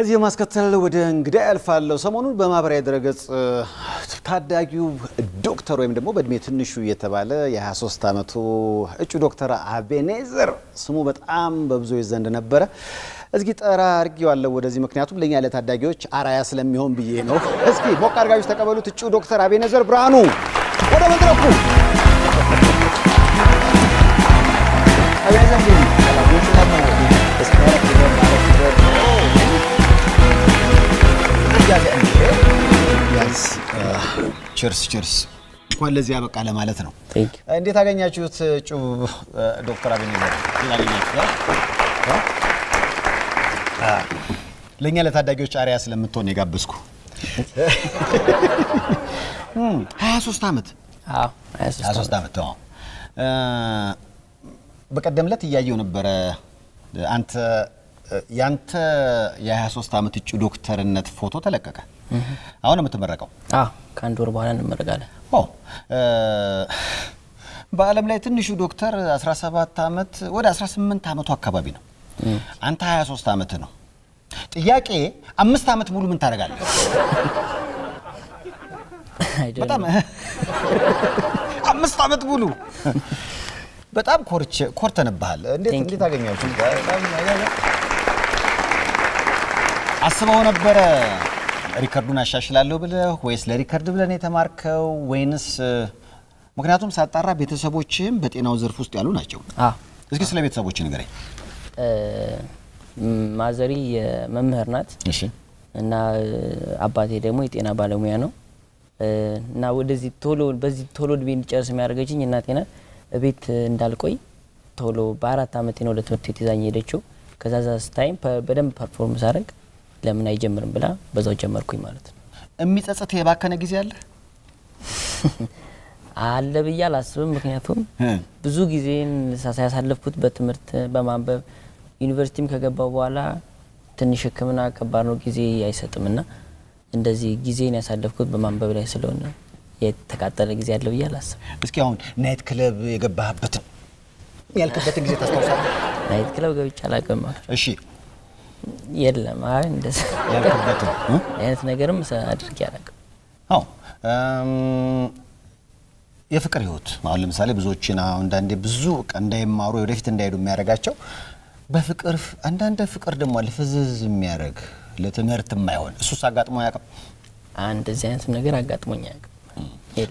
ከዚህ በማስከተል ወደ እንግዳ ያልፋለሁ። ሰሞኑን በማህበራዊ ድረገጽ ታዳጊው ዶክተር ወይም ደግሞ በእድሜ ትንሹ የተባለ የ23 ዓመቱ እጩ ዶክተር አቤኔዘር ስሙ በጣም በብዙዎች ዘንድ ነበረ። እስኪ ጠራ አድርጌዋለሁ ወደዚህ፣ ምክንያቱም ለእኛ ለታዳጊዎች አራያ ስለሚሆን ብዬ ነው። እስኪ ሞቅ አድርጋችሁ ተቀበሉት። እጩ ዶክተር አቤኔዘር ብርሃኑ ወደ መድረኩ ችርስ ችርስ እንኳን ለዚህ ያበቃ ለማለት ነው። እንዴት አገኛችሁት? እጩ ዶክተር አቤኔዘር ለእኛ ለታዳጊዎች አሪያ ስለምትሆን የጋበዝኩ። 23 ዓመት 23 ዓመት በቀደም ዕለት እያየው ነበረ። አንተ ያንተ የ23 ዓመት እጩ ዶክተርነት ፎቶ ተለቀቀ። አሁን የምትመረቀው ከአንድ ወር በኋላ እንመረቃለን። በዓለም ላይ ትንሹ ዶክተር 17 ዓመት ወደ 18 ዓመቱ አካባቢ ነው። አንተ 23 ዓመት ነው። ጥያቄ አምስት ዓመት ሙሉ ምን ታደርጋለህ? በጣም አምስት ዓመት ሙሉ በጣም ኮርቼ ኮርተንብሃል። እንዴት እንዴት አገኛችሁ? አስበው ነበረ record ኡን አሻሽላለሁ ብለህ ወይስ ለ record ብለን የተማርከው ወይንስ? ምክንያቱም ሳጣራ ቤተሰቦችህም በጤናው ዘርፍ ውስጥ ያሉ ናቸው። እስኪ ስለ ቤተሰቦች ንገረኝ። mother ዬ መምህር ናት እና አባቴ ደግሞ የጤና ባለሙያ ነው እና ወደዚህ ቶሎ በዚህ ቶሎ እድሜ እንዲጨርስ ያደረገችኝ እናቴ ናት። ቤት እንዳልቆይ ቶሎ በአራት ዓመቴ ነው ወደ ትምህርት ቤት ይዛኝ ሄደችው። ከዛ ዛ ስታይም በደንብ perform ሳደርግ ለምን አይጀምርም ብላ በዛው ጀመርኩኝ ማለት ነው። የሚጸጽት የባከነ ጊዜ አለ አለ ብዬ አላስብም። ምክንያቱም ብዙ ጊዜን ያሳለፍኩት በትምህርት በማንበብ ዩኒቨርሲቲም ከገባው በኋላ ትንሽ ሕክምና ከባድ ነው፣ ጊዜ አይሰጥም እና እንደዚህ ጊዜን ያሳለፍኩት በማንበብ ላይ ስለሆነ የተቃጠለ ጊዜ አለ ብዬ አላስብም። እስኪ አሁን night club የገባህበትን ያልክበትን ጊዜ ታስታውሳለህ? night club ገብቼ አላውቅም። እሺ የለም አይ እንደዚህ አይነት ነገርም አድርጌ አላውቅም። አዎ የፍቅር ህይወት አሁን ለምሳሌ ብዙዎችን አንዳንዴ ብዙ እንዳይማሩ ወደፊት እንዳይሄዱ የሚያደርጋቸው በፍቅር አንዳንድ ፍቅር ደግሞ አለ ፍዝዝ የሚያደርግ ለትምህርት የማይሆን እሱስ አጋጥሞ አያውቅም? እንደዚህ አይነት ነገር አጋጥሞኝ አያውቅም።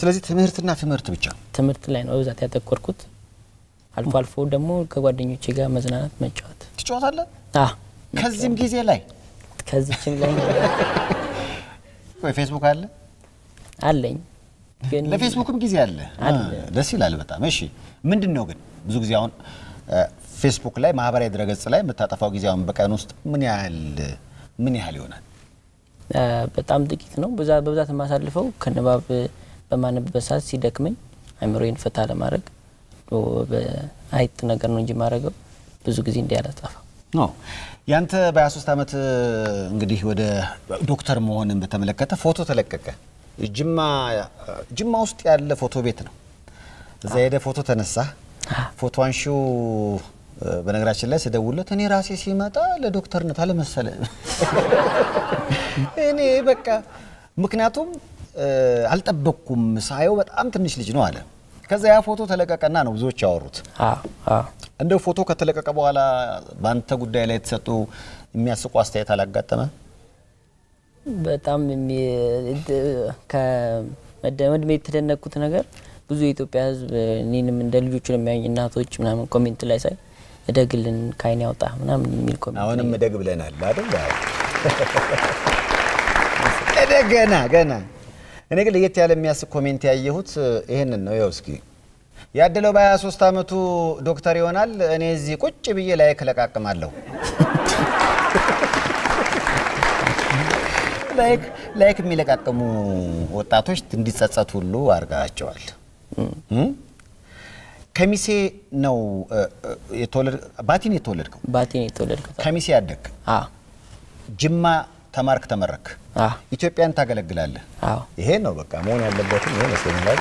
ስለዚህ ትምህርትና ትምህርት ብቻ ትምህርት ላይ ነው በብዛት ያተኮርኩት። አልፎ አልፎ ደግሞ ከጓደኞቼ ጋር መዝናናት፣ መጫወት ትጫወታለህ። አዎ ከዚህም ጊዜ ላይ ከዚችም ላይ ወይ ፌስቡክ አለ አለኝ ግን ለፌስቡክም ጊዜ አለ። አለ። ደስ ይላል በጣም። እሺ ምንድን ነው ግን ብዙ ጊዜ አሁን ፌስቡክ ላይ ማህበራዊ ድረገጽ ላይ የምታጠፋው ጊዜ አሁን በቀን ውስጥ ምን ያህል ምን ያህል ይሆናል? በጣም ጥቂት ነው። በብዛት የማሳልፈው ከንባብ በማነብበት ሰዓት ሲደክመኝ አይምሮዬን ፈታ ለማድረግ አይጥ ነገር ነው እንጂ ማድረገው ብዙ ጊዜ እንዲህ አላጠፋ ኖ ያንተ በ23 ዓመት እንግዲህ ወደ ዶክተር መሆንን በተመለከተ ፎቶ ተለቀቀ። ጅማ ጅማ ውስጥ ያለ ፎቶ ቤት ነው። እዛ ሄደ ፎቶ ተነሳ። ፎቶ አንሺው በነገራችን ላይ ስደውለት እኔ ራሴ ሲመጣ ለዶክተርነት አለመሰለ እኔ በቃ ምክንያቱም አልጠበቅኩም። ሳየው በጣም ትንሽ ልጅ ነው አለ። ከዛ ያ ፎቶ ተለቀቀና ነው ብዙዎች ያወሩት። እንደው ፎቶ ከተለቀቀ በኋላ በአንተ ጉዳይ ላይ የተሰጡ የሚያስቁ አስተያየት አላጋጠመ? በጣም ከመድሜ የተደነቅኩት ነገር ብዙ የኢትዮጵያ ሕዝብ እኔንም እንደ ልጆቹ የሚያዩኝ እናቶች ምናምን comment ላይ ሳይ እደግልን ከአይን ያውጣ ምናምን የሚል comment አሁንም እደግ ብለናል አይደል? ገና ገና። እኔ ግን ለየት ያለ የሚያስቅ comment ያየሁት ይሄንን ነው። ይኸው እስኪ ያደለው በ23 ዓመቱ ዶክተር ይሆናል። እኔ እዚህ ቁጭ ብዬ like ለቃቅማለሁ። like የሚለቃቅሙ ወጣቶች እንዲጸጸቱ ሁሉ አድርጋቸዋል። ከሚሴ ነው ባቲን የተወለድከው? ባቲን የተወለድከው ከሚሴ ያደግ ጅማ ተማርክ፣ ተመረክ፣ ኢትዮጵያን ታገለግላለህ። ይሄ ነው በቃ መሆን ያለበትም ይሄ መስለኛል።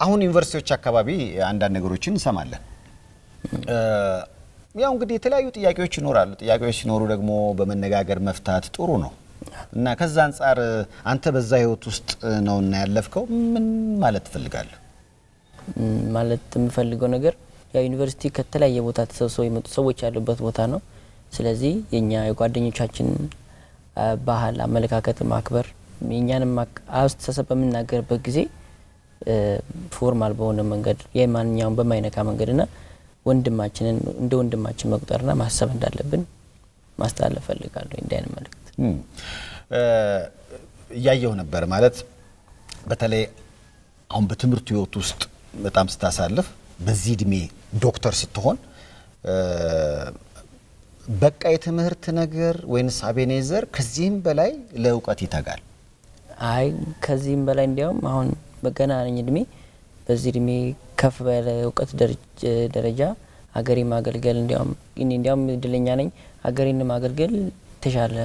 አሁን ዩኒቨርሲቲዎች አካባቢ አንዳንድ ነገሮችን እንሰማለን። ያው እንግዲህ የተለያዩ ጥያቄዎች ይኖራሉ። ጥያቄዎች ሲኖሩ ደግሞ በመነጋገር መፍታት ጥሩ ነው እና ከዛ አንጻር አንተ በዛ ህይወት ውስጥ ነውና ያለፍከው ምን ማለት ትፈልጋለህ? ማለት የምፈልገው ነገር ያው ዩኒቨርሲቲ ከተለያየ ቦታ ተሰብስበው የመጡ ሰዎች ያሉበት ቦታ ነው። ስለዚህ የኛ የጓደኞቻችን ባህል፣ አመለካከት ማክበር የእኛንም አስተሳሰብ በምናገርበት ጊዜ formal በሆነ መንገድ የማንኛውም በማይነካ መንገድና ወንድማችንን እንደ ወንድማችን መቁጠርና ማሰብ እንዳለብን ማስተላለፍ ፈልጋለሁ። እንዲህ አይነት መልእክት እም፣ እ፣ እያየሁ ነበር ማለት በተለይ አሁን በትምህርቱ ህይወት ውስጥ በጣም ስታሳልፍ በዚህ እድሜ ዶክተር ስትሆን በቃ የትምህርት ነገር ወይንስ አቤኔዘር ከዚህም በላይ ለእውቀት ይተጋል? አይ ከዚህም በላይ እንዲያውም አሁን በገና ነኝ እድሜ በዚህ እድሜ ከፍ ባለ እውቀት ደረጃ ሀገሬ ማገልገል እንዲያውም እኔ እንዲያውም እድለኛ ነኝ ሀገሬን ማገልገል የተሻለ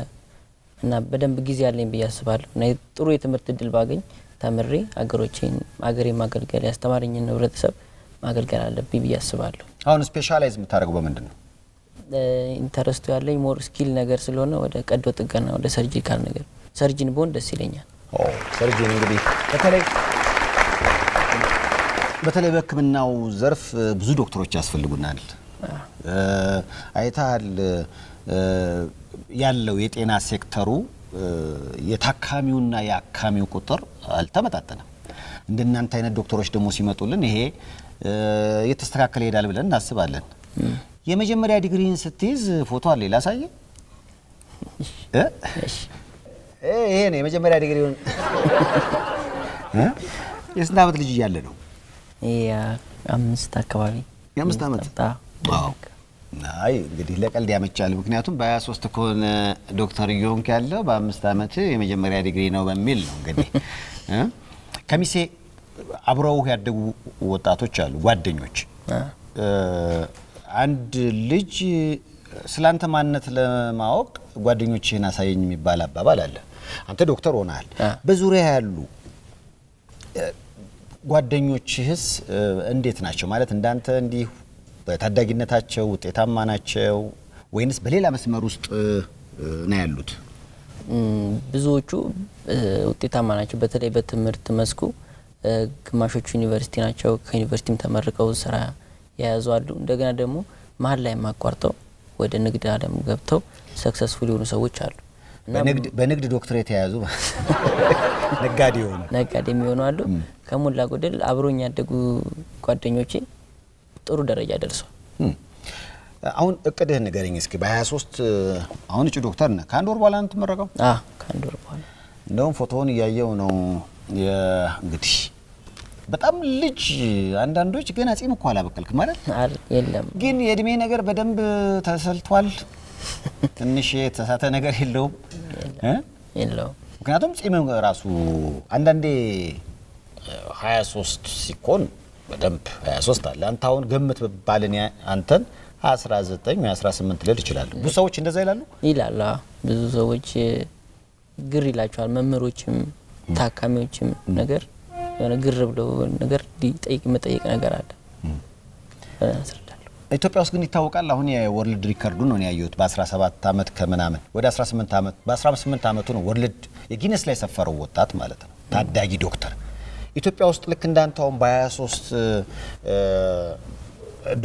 እና በደንብ ጊዜ አለኝ ብዬ አስባለሁ እና ጥሩ የትምህርት እድል ባገኝ ተምሬ ሀገሮቼን ሀገሬ ማገልገል ያስተማረኝን ህብረተሰብ ማገልገል አለብኝ ብዬ አስባለሁ። አሁን specialize የምታደርገው በምንድን ነው? interest ኡ ያለኝ more skill ነገር ስለሆነ ወደ ቀዶ ጥገና ወደ surgical ነገር surgeon ብሆን ደስ ይለኛል። surgeon እንግዲህ በተለይ በተለይ በሕክምናው ዘርፍ ብዙ ዶክተሮች ያስፈልጉናል። እ፣ ያለው የጤና ሴክተሩ የታካሚውና የአካሚው ቁጥር አልተመጣጠነም። እንደናንተ አይነት ዶክተሮች ደግሞ ሲመጡልን ይሄ እየተስተካከለ ይሄዳል ብለን እናስባለን። የመጀመሪያ ዲግሪህን ስትይዝ ፎቶ አለ ላሳየ ይሄ ነው የመጀመሪያ ዲግሪውን እ? የስንት ዓመት ልጅ እያለ ነው? አምስት አካባቢ የአምስት ዓመት አይ እንግዲህ ለቀልድ ያመቻል። ምክንያቱም በ23 ከሆነ ዶክተር እየሆንክ ያለው በአምስት ዓመት የመጀመሪያ ዲግሪ ነው በሚል ነው እንግዲህ እ? ከሚሴ አብረው ያደጉ ወጣቶች አሉ ጓደኞች አንድ ልጅ ስላንተ ማንነት ለማወቅ ጓደኞችህን አሳየኝ የሚባል አባባል አለ። አንተ ዶክተር ሆነሃል። በዙሪያ ያሉ ጓደኞችህስ እንዴት ናቸው? ማለት እንዳንተ እንዲህ በታዳጊነታቸው ውጤታማ ናቸው ወይንስ በሌላ መስመር ውስጥ ነው ያሉት? ብዙዎቹ ውጤታማ ናቸው። በተለይ በትምህርት መስኩ ግማሾቹ ዩኒቨርሲቲ ናቸው። ከዩኒቨርሲቲም ተመርቀው ስራ የያዙ አሉ። እንደገና ደግሞ መሀል ላይ የማቋርጠው ወደ ንግድ ዓለም ገብተው successful የሆኑ ሰዎች አሉ በንግድ ዶክትሬት የያዙ ነጋዴ የሆኑ ነጋዴ የሚሆኑ አሉ። ከሞላ ጎደል አብሮኝ ያደጉ ጓደኞቼ ጥሩ ደረጃ ደርሰዋል። አሁን እቅድህን ንገረኝ እስኪ። በ23 አሁን እጩ ዶክተር ነህ። ከአንድ ወር በኋላ ነው የምትመረቀው? ከአንድ ወር በኋላ እንደውም ፎቶውን እያየው ነው እንግዲህ በጣም ልጅ አንዳንዶች ገና ጺም እኮ አላበቀልክም ማለት የለም ግን የእድሜ ነገር በደንብ ተሰልቷል። ትንሽ የተሳተ ነገር የለውም እ? የለውም ምክንያቱም ጺም ራሱ አንዳንዴ 23 ሲኮን በደንብ 23 አለ። አንተ አሁን ገምት ባልን አንተን 19 ወይ 18 ልል ይችላል። ብዙ ሰዎች እንደዛ ይላሉ። ይላል። አዎ። ብዙ ሰዎች ግር ይላቸዋል። መምህሮችም ታካሚዎችም ነገር የሆነ ግር ብለው ነገር ሊጠይቅ መጠየቅ ነገር አለ አስረዳለሁ። ኢትዮጵያ ውስጥ ግን ይታወቃል። አሁን የ world record ኡን ነው ያየሁት በ17 ዓመት ከምናምን ወደ 18 ዓመት በ18 ዓመቱ ነው world የጊነስ ላይ የሰፈረው ወጣት ማለት ነው ታዳጊ ዶክተር። ኢትዮጵያ ውስጥ ልክ እንዳንተ አሁን በ23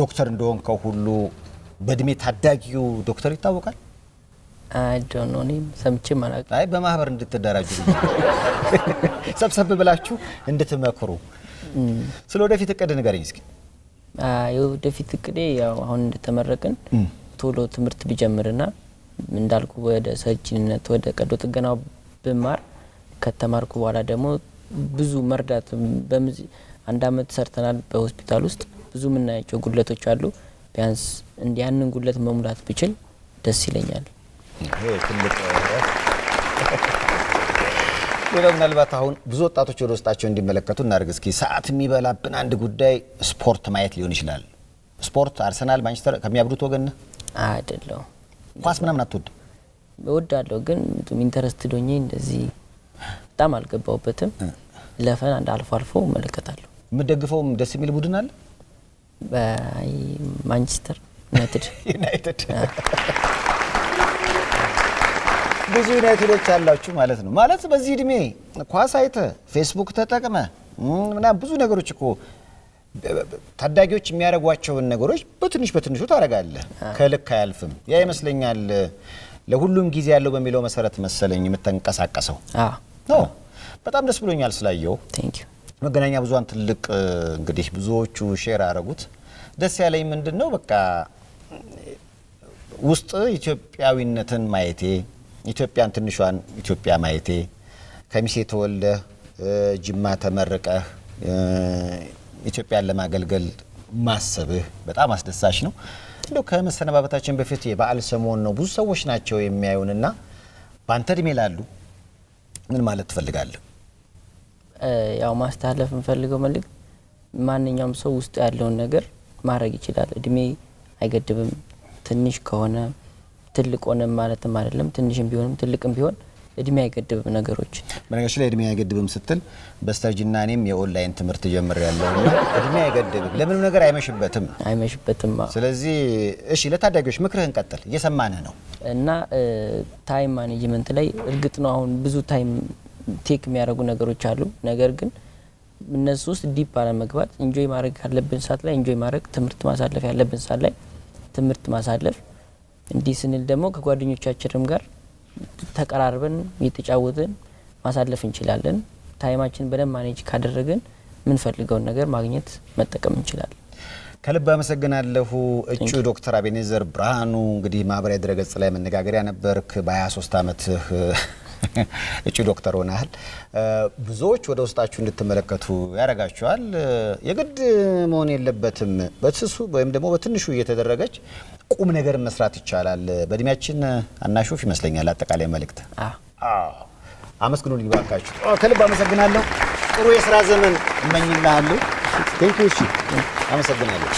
ዶክተር እንደሆንከው ሁሉ በእድሜ ታዳጊው ዶክተር ይታወቃል። I don't know እኔም ሰምቼም አላውቅም። አይ በማህበር እንድትደራጁ ሰብሰብ ብላችሁ እንድትመክሩ። ስለ ወደፊት እቅድ ንገረኝ እስኪ። የወደፊት እቅዴ ያው አሁን እንደተመረቅን ቶሎ ትምህርት ብጀምርና እንዳልኩ ወደ surgeon ነት ወደ ቀዶ ጥገናው ብማር ከተማርኩ በኋላ ደግሞ ብዙ መርዳት አንድ አመት ሰርተናል በሆስፒታል ውስጥ ብዙ የምናያቸው ጉድለቶች አሉ። ቢያንስ ያንን ጉድለት መሙላት ብችል ደስ ይለኛል። ይሄ ትልቅ ሌላው ምናልባት አሁን ብዙ ወጣቶች ወደ ውስጣቸው እንዲመለከቱ እናደርግ እስኪ። ሰዓት የሚበላብን አንድ ጉዳይ ስፖርት ማየት ሊሆን ይችላል። ስፖርት አርሰናል፣ ማንቸስተር ከሚያብዱት ወገን ነህ? አይደለሁም ኳስ ምናምን አትወድም? እወዳለሁ ግን interested ሆኜ እንደዚህ በጣም አልገባሁበትም። ለ fun አንድ አልፎ አልፎ እመለከታለሁ። የምትደግፈውም ደስ የሚል ቡድን አለ? ማንቸስተር ዩናይትድ ዩናይትድ ብዙ ዩናይትዶች አላችሁ ማለት ነው። ማለት በዚህ እድሜ ኳስ አይተ ፌስቡክ ተጠቅመ ምናምን ብዙ ነገሮች እኮ ታዳጊዎች የሚያደርጓቸውን ነገሮች በትንሽ በትንሹ ታደርጋለህ። ከልክ አያልፍም። ያ ይመስለኛል ለሁሉም ጊዜ ያለው በሚለው መሰረት መሰለኝ የምተንቀሳቀሰው። አዎ በጣም ደስ ብሎኛል ስላየው። መገናኛ ብዙኃን ትልቅ እንግዲህ ብዙዎቹ share አደረጉት። ደስ ያለኝ ምንድን ነው በቃ ውስጥ ኢትዮጵያዊነትን ማየቴ ኢትዮጵያን ትንሿን ኢትዮጵያ ማየቴ ከሚሴ ተወልደህ ጅማ ተመርቀህ ኢትዮጵያን ለማገልገል ማሰብህ በጣም አስደሳች ነው። እንደው ከመሰነባበታችን በፊት የበዓል ሰሞን ነው፣ ብዙ ሰዎች ናቸው የሚያዩንና በአንተ እድሜ ላሉ ምን ማለት ትፈልጋለህ? ያው ማስተላለፍ የምፈልገው መልእክት ማንኛውም ሰው ውስጡ ያለውን ነገር ማድረግ ይችላል። እድሜ አይገድብም። ትንሽ ከሆነ ትልቅ ሆነ ማለትም አይደለም። ትንሽም ቢሆንም ትልቅም ቢሆን እድሜ አይገድብም ነገሮች። በነገሮች ላይ እድሜ አይገድብም ስትል በስተርጅና እኔም የኦንላይን ትምህርት ጀምር ያለውና እድሜ አይገድብም፣ ለምንም ነገር አይመሽበትም። አይመሽበትም። ስለዚህ እሺ፣ ለታዳጊዎች ምክርህን ቀጥል፣ እየሰማንህ ነው። እና time management ላይ እርግጥ ነው አሁን ብዙ time take የሚያደርጉ ነገሮች አሉ። ነገር ግን እነሱ ውስጥ deep አለመግባት፣ enjoy ማድረግ ያለብን ሰዓት ላይ enjoy ማድረግ፣ ትምህርት ማሳለፍ ያለብን ሰዓት ላይ ትምህርት ማሳለፍ። እንዲህ ስንል ደግሞ ከጓደኞቻችንም ጋር ተቀራርበን እየተጫወትን ማሳለፍ እንችላለን። time ኣችን በደንብ manage ካደረግን የምንፈልገውን ነገር ማግኘት መጠቀም እንችላለን። ከልብ አመሰግናለሁ እጩ ዶክተር አቤኔዘር ብርሃኑ። እንግዲህ ማህበራዊ ድረገጽ ላይ መነጋገሪያ ነበርክ። በ23 ዓመትህ እጩ ዶክተር ሆነሃል። ብዙዎች ወደ ውስጣችሁ እንድትመለከቱ ያደርጋችኋል። የግድ መሆን የለበትም። በስሱ ወይም ደግሞ በትንሹ እየተደረገች ቁም ነገር መስራት ይቻላል። በእድሜያችን አናሹፍ ይመስለኛል። አጠቃላይ መልእክት አመስግኑልኝ ባካችሁ። ከልብ አመሰግናለሁ። ጥሩ የስራ ዘመን እመኝልሃለሁ። ቴንኪው። እሺ፣ አመሰግናለሁ።